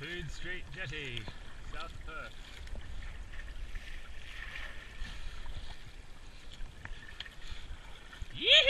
Food Street Jetty, South Perth. Yee!